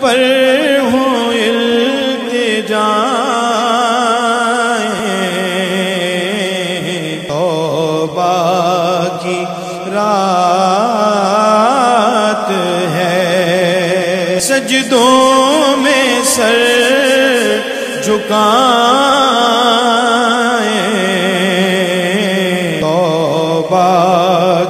پر ہوں التجا توبہ کی رات ہے۔ سجدوں میں سر جھکائیں۔ توبہ